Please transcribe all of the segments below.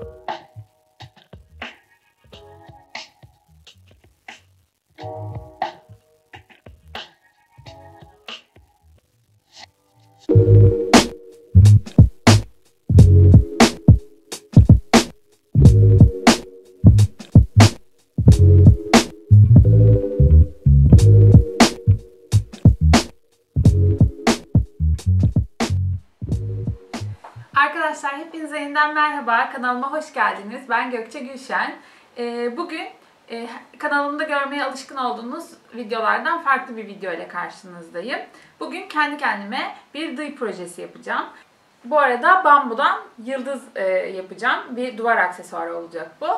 Yeah. Merhaba. Kanalıma hoş geldiniz. Ben Gökçe Gülşen. Ee, bugün e, kanalımda görmeye alışkın olduğunuz videolardan farklı bir video ile karşınızdayım. Bugün kendi kendime bir dıy projesi yapacağım. Bu arada bambudan yıldız e, yapacağım. Bir duvar aksesuarı olacak bu.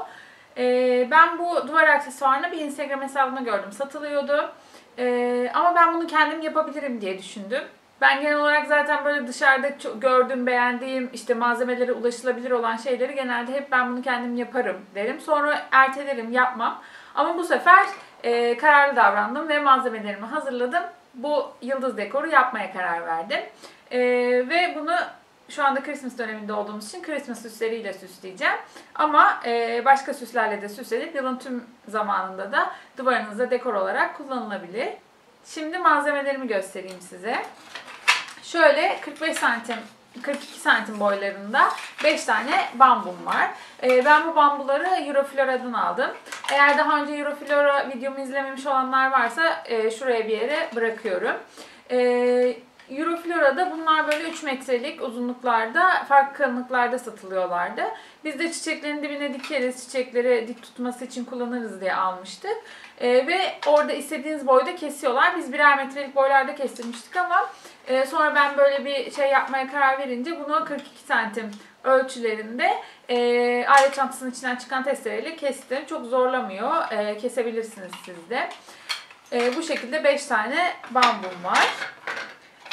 E, ben bu duvar aksesuarını bir Instagram hesabına gördüm. Satılıyordu. E, ama ben bunu kendim yapabilirim diye düşündüm. Ben genel olarak zaten böyle dışarıda çok gördüğüm, beğendiğim işte malzemelere ulaşılabilir olan şeyleri genelde hep ben bunu kendim yaparım derim. Sonra ertelerim, yapmam. Ama bu sefer e, kararlı davrandım ve malzemelerimi hazırladım. Bu yıldız dekoru yapmaya karar verdim. E, ve bunu şu anda Christmas döneminde olduğumuz için Christmas süsleriyle süsleyeceğim. Ama e, başka süslerle de süslenip yılın tüm zamanında da duvarınızda dekor olarak kullanılabilir. Şimdi malzemelerimi göstereyim size. Şöyle 45 santim 42 santim boylarında 5 tane bambum var. Ee, ben bu bambuları Euroflora'dan aldım. Eğer daha önce Euroflora videomu izlememiş olanlar varsa e, şuraya bir yere bırakıyorum. Ee, Euroflora'da bunlar böyle 3 metrelik uzunluklarda, farklı kalınlıklarda satılıyorlardı. Biz de çiçeklerin dibine dikeriz, çiçekleri dik tutması için kullanırız diye almıştık. Ee, ve orada istediğiniz boyda kesiyorlar. Biz birer metrelik boylarda kestirmiştik ama e, sonra ben böyle bir şey yapmaya karar verince bunu 42 santim ölçülerinde e, alet çantasının içinden çıkan testereyle kestim. Çok zorlamıyor. E, kesebilirsiniz siz de. E, bu şekilde 5 tane bambum var.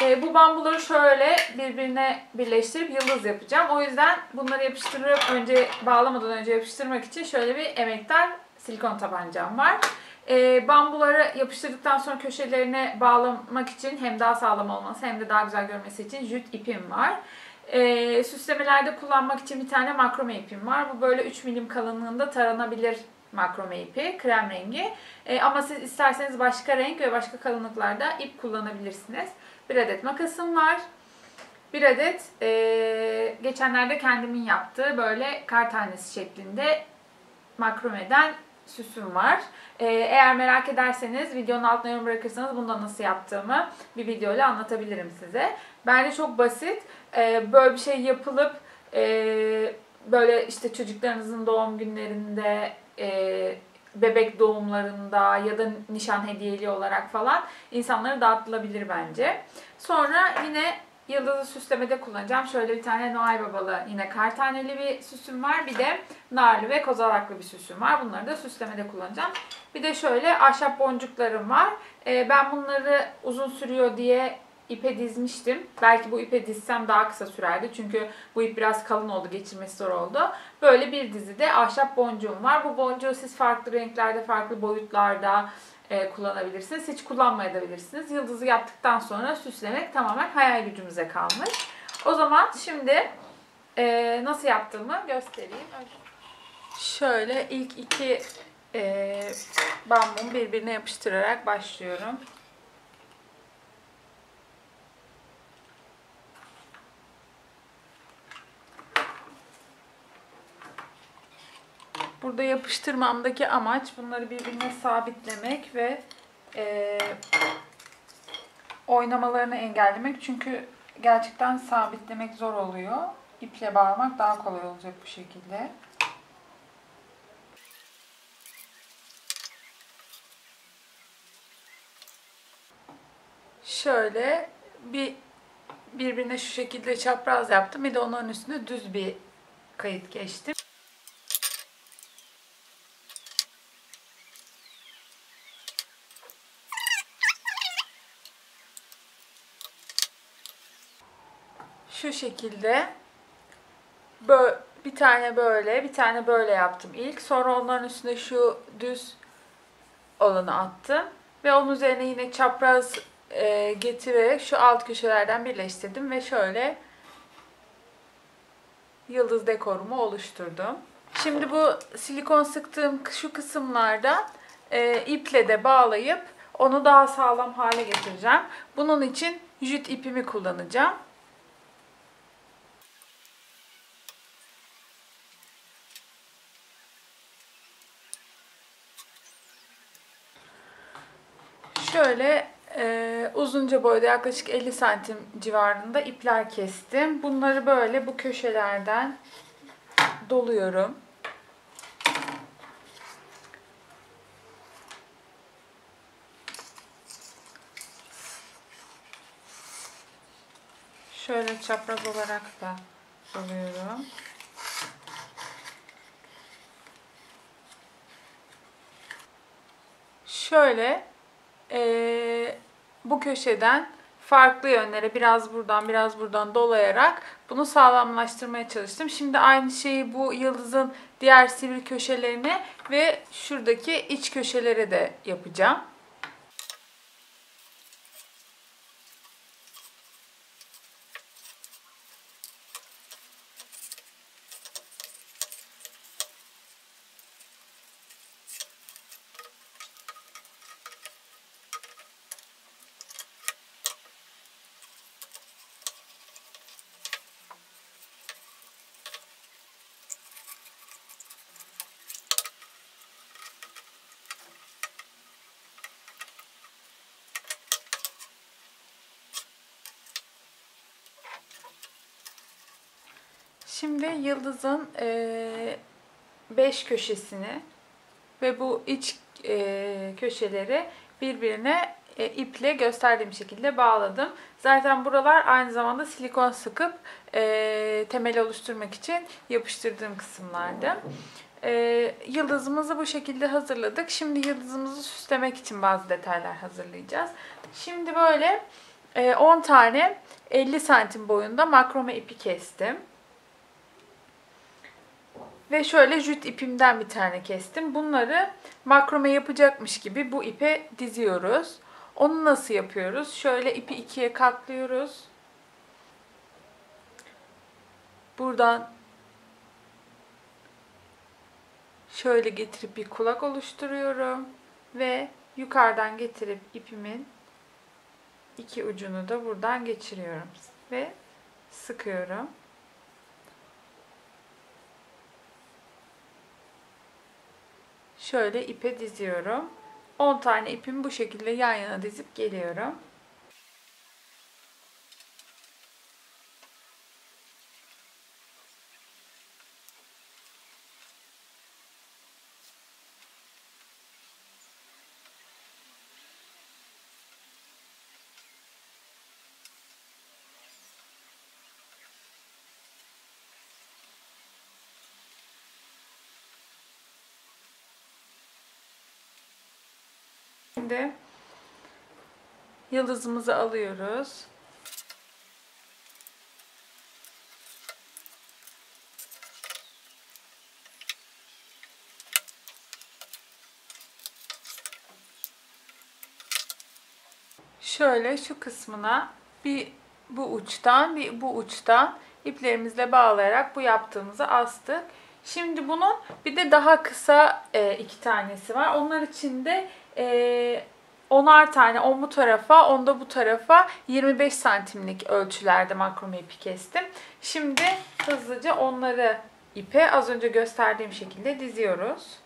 E, bu bambuları şöyle birbirine birleştirip yıldız yapacağım. O yüzden bunları yapıştırıp önce bağlamadan önce yapıştırmak için şöyle bir emektar silikon tabancam var. E, bambuları yapıştırdıktan sonra köşelerine bağlamak için hem daha sağlam olması hem de daha güzel görmesi için jüt ipim var. E, süslemelerde kullanmak için bir tane makrome ipim var. Bu böyle 3 milim kalınlığında taranabilir makrome ipi, krem rengi. E, ama siz isterseniz başka renk ve başka kalınlıklarda ip kullanabilirsiniz. Bir adet makasım var. Bir adet e, geçenlerde kendimin yaptığı böyle kar tanesi şeklinde makromeden süsüm var. Ee, eğer merak ederseniz videonun altına yorum bırakırsanız bunda nasıl yaptığımı bir videoyla anlatabilirim size. Bence çok basit. Ee, böyle bir şey yapılıp e, böyle işte çocuklarınızın doğum günlerinde e, bebek doğumlarında ya da nişan hediyeli olarak falan insanlara dağıtılabilir bence. Sonra yine Yıldızı süslemede kullanacağım. Şöyle bir tane Noel Babalı yine kar taneli bir süsüm var. Bir de narlı ve kozalaklı bir süsüm var. Bunları da süslemede kullanacağım. Bir de şöyle ahşap boncuklarım var. Ee, ben bunları uzun sürüyor diye ipe dizmiştim. Belki bu ipe dizsem daha kısa sürerdi. Çünkü bu ip biraz kalın oldu. Geçirmesi zor oldu. Böyle bir dizide ahşap boncuğum var. Bu boncuğu siz farklı renklerde, farklı boyutlarda, e, kullanabilirsiniz. Hiç kullanmayabilirsiniz. Yıldızı yaptıktan sonra süslemek tamamen hayal gücümüze kalmış. O zaman şimdi e, nasıl yaptığımı göstereyim. Şöyle ilk iki e, bambumu birbirine yapıştırarak başlıyorum. Burada yapıştırmamdaki amaç bunları birbirine sabitlemek ve e, oynamalarını engellemek. Çünkü gerçekten sabitlemek zor oluyor. İple bağlamak daha kolay olacak bu şekilde. Şöyle bir birbirine şu şekilde çapraz yaptım. Bir de onun üstüne düz bir kayıt geçtim. Şu şekilde bir tane böyle, bir tane böyle yaptım ilk. Sonra onların üstüne şu düz olanı attım. Ve onun üzerine yine çapraz e, getirerek şu alt köşelerden birleştirdim ve şöyle yıldız dekorumu oluşturdum. Şimdi bu silikon sıktığım şu kısımlarda e, iple de bağlayıp onu daha sağlam hale getireceğim. Bunun için jüt ipimi kullanacağım. Şöyle e, uzunca boyda yaklaşık 50 santim civarında ipler kestim. Bunları böyle bu köşelerden doluyorum. Şöyle çapraz olarak da doluyorum. Şöyle e, bu köşeden farklı yönlere biraz buradan biraz buradan dolayarak bunu sağlamlaştırmaya çalıştım. Şimdi aynı şeyi bu yıldızın diğer sivri köşelerine ve şuradaki iç köşelere de yapacağım. Şimdi yıldızın 5 köşesini ve bu iç e, köşeleri birbirine e, iple gösterdiğim şekilde bağladım. Zaten buralar aynı zamanda silikon sıkıp e, temel oluşturmak için yapıştırdığım kısımlardı. E, yıldızımızı bu şekilde hazırladık. Şimdi yıldızımızı süslemek için bazı detaylar hazırlayacağız. Şimdi böyle e, 10 tane 50 santim boyunda makrome ipi kestim. Ve şöyle jüt ipimden bir tane kestim. Bunları makrome yapacakmış gibi bu ipe diziyoruz. Onu nasıl yapıyoruz? Şöyle ipi ikiye katlıyoruz. Buradan şöyle getirip bir kulak oluşturuyorum. Ve yukarıdan getirip ipimin iki ucunu da buradan geçiriyorum. Ve sıkıyorum. Şöyle ipe diziyorum. 10 tane ipimi bu şekilde yan yana dizip geliyorum. Şimdi yıldızımızı alıyoruz. Şöyle şu kısmına bir bu uçtan bir bu uçtan iplerimizle bağlayarak bu yaptığımızı astık. Şimdi bunun bir de daha kısa e, iki tanesi var. Onlar için de e, onar tane, on bu tarafa, on da bu tarafa 25 santimlik ölçülerde makrome ipi kestim. Şimdi hızlıca onları ipe az önce gösterdiğim şekilde diziyoruz.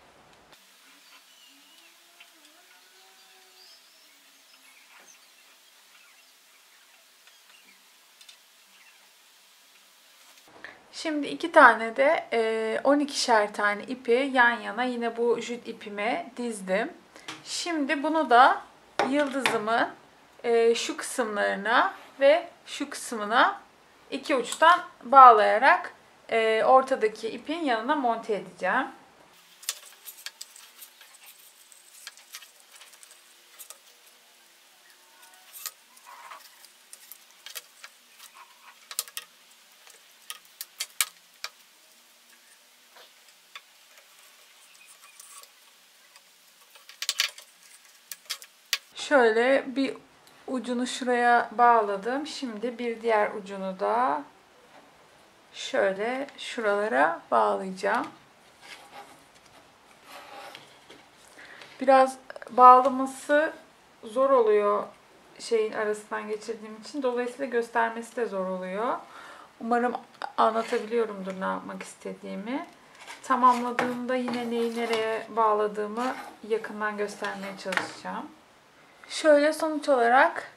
Şimdi iki tane de 12'şer tane ipi yan yana yine bu jüt ipime dizdim. Şimdi bunu da yıldızımın e, şu kısımlarına ve şu kısmına iki uçtan bağlayarak e, ortadaki ipin yanına monte edeceğim. Şöyle bir ucunu şuraya bağladım. Şimdi bir diğer ucunu da şöyle şuralara bağlayacağım. Biraz bağlaması zor oluyor şeyin arasından geçirdiğim için. Dolayısıyla göstermesi de zor oluyor. Umarım anlatabiliyorumdur ne yapmak istediğimi. Tamamladığımda yine neyi nereye bağladığımı yakından göstermeye çalışacağım. Şöyle sonuç olarak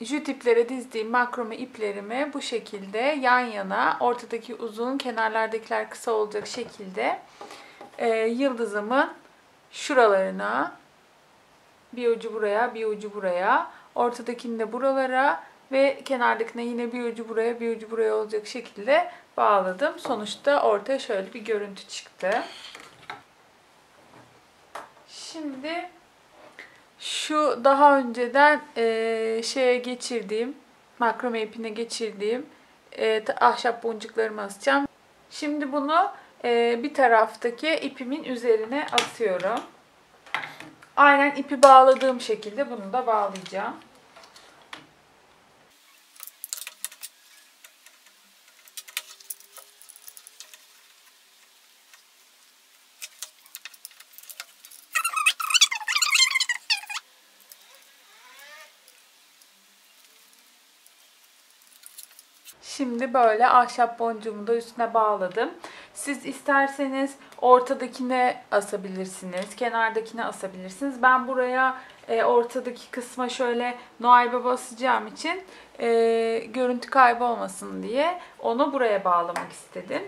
jüt iplere dizdiğim makrome iplerimi bu şekilde yan yana ortadaki uzun kenarlardakiler kısa olacak şekilde e, yıldızımın şuralarına bir ucu buraya bir ucu buraya ortadakini de buralara ve kenardakine yine bir ucu buraya bir ucu buraya olacak şekilde bağladım. Sonuçta ortaya şöyle bir görüntü çıktı. Şimdi şu daha önceden e, şeye geçirdiğim, makrome ipine geçirdiğim e, ahşap boncuklarımı asacağım. Şimdi bunu e, bir taraftaki ipimin üzerine asıyorum. Aynen ipi bağladığım şekilde bunu da bağlayacağım. Şimdi böyle ahşap boncuğumu da üstüne bağladım. Siz isterseniz ortadakine asabilirsiniz, kenardakine asabilirsiniz. Ben buraya e, ortadaki kısma şöyle Noel Baba asacağım için e, görüntü kaybolmasın diye onu buraya bağlamak istedim.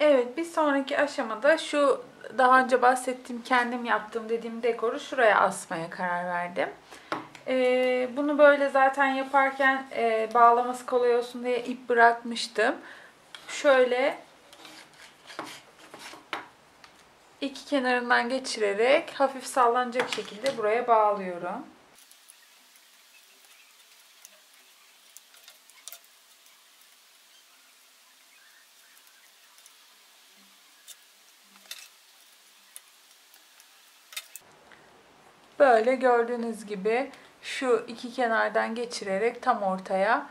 Evet bir sonraki aşamada şu daha önce bahsettiğim kendim yaptığım dediğim dekoru şuraya asmaya karar verdim. Ee, bunu böyle zaten yaparken e, bağlaması kolay olsun diye ip bırakmıştım. Şöyle iki kenarından geçirerek hafif sallanacak şekilde buraya bağlıyorum. Böyle gördüğünüz gibi şu iki kenardan geçirerek tam ortaya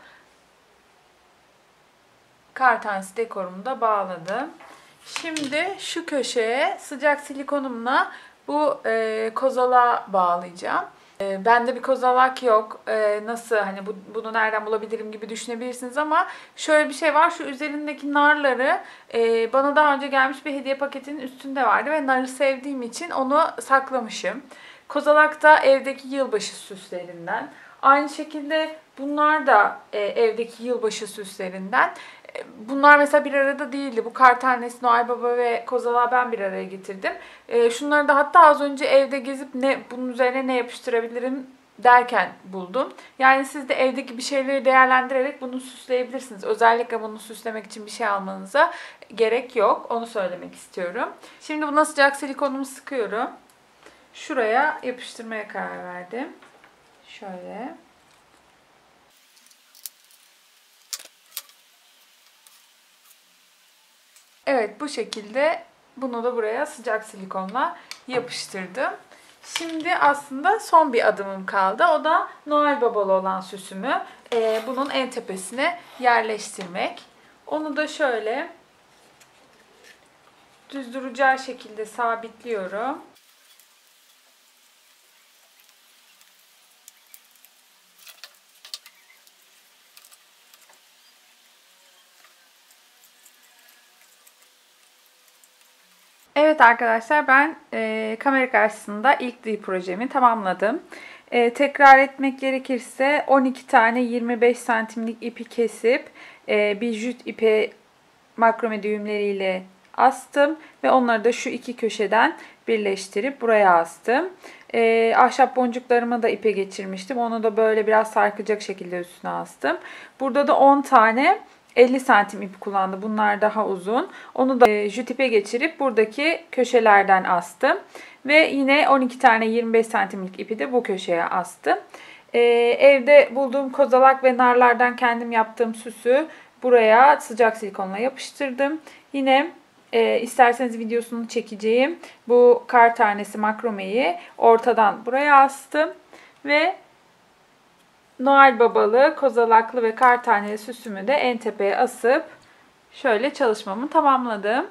kartansi dekorumu da bağladım. Şimdi şu köşeye sıcak silikonumla bu e, kozala bağlayacağım. E, bende bir kozalak yok. E, nasıl hani bu, bunu nereden bulabilirim gibi düşünebilirsiniz ama şöyle bir şey var. Şu üzerindeki narları e, bana daha önce gelmiş bir hediye paketinin üstünde vardı ve narı sevdiğim için onu saklamışım. Kozalak da evdeki yılbaşı süslerinden. Aynı şekilde bunlar da e, evdeki yılbaşı süslerinden. E, bunlar mesela bir arada değildi. Bu kar tanesi, Noel Baba ve Kozalağı ben bir araya getirdim. E, şunları da hatta az önce evde gezip ne bunun üzerine ne yapıştırabilirim derken buldum. Yani siz de evdeki bir şeyleri değerlendirerek bunu süsleyebilirsiniz. Özellikle bunu süslemek için bir şey almanıza gerek yok. Onu söylemek istiyorum. Şimdi buna sıcak silikonumu sıkıyorum şuraya yapıştırmaya karar verdim. Şöyle. Evet bu şekilde bunu da buraya sıcak silikonla yapıştırdım. Şimdi aslında son bir adımım kaldı. O da Noel Babalı olan süsümü e, bunun en tepesine yerleştirmek. Onu da şöyle düz duracağı şekilde sabitliyorum. Evet arkadaşlar ben e, kamera karşısında ilk dil projemi tamamladım. E, tekrar etmek gerekirse 12 tane 25 santimlik ipi kesip e, bir jüt ipe makrome düğümleriyle astım ve onları da şu iki köşeden birleştirip buraya astım. E, ahşap boncuklarımı da ipe geçirmiştim. Onu da böyle biraz sarkacak şekilde üstüne astım. Burada da 10 tane 50 santim ip kullandı. Bunlar daha uzun. Onu da e, jüt ipe geçirip buradaki köşelerden astım. Ve yine 12 tane 25 santimlik ipi de bu köşeye astım. Ee, evde bulduğum kozalak ve narlardan kendim yaptığım süsü buraya sıcak silikonla yapıştırdım. Yine e, isterseniz videosunu çekeceğim bu kar tanesi makromeyi ortadan buraya astım. Ve Noel babalı, kozalaklı ve kar taneli süsümü de en tepeye asıp şöyle çalışmamı tamamladım.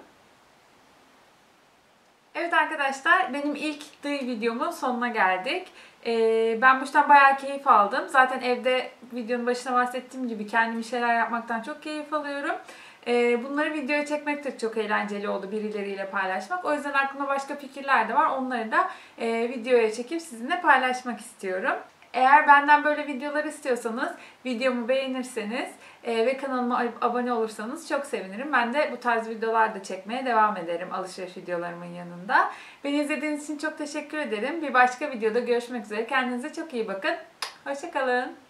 Evet arkadaşlar benim ilk dıy videomun sonuna geldik. Ee, ben bu işten bayağı keyif aldım. Zaten evde videonun başına bahsettiğim gibi kendim şeyler yapmaktan çok keyif alıyorum. Ee, bunları videoya çekmek de çok eğlenceli oldu birileriyle paylaşmak. O yüzden aklımda başka fikirler de var. Onları da e, videoya çekip sizinle paylaşmak istiyorum. Eğer benden böyle videolar istiyorsanız videomu beğenirseniz e, ve kanalıma abone olursanız çok sevinirim. Ben de bu tarz videolar da çekmeye devam ederim alışveriş videolarımın yanında. Beni izlediğiniz için çok teşekkür ederim. Bir başka videoda görüşmek üzere. Kendinize çok iyi bakın. Hoşçakalın.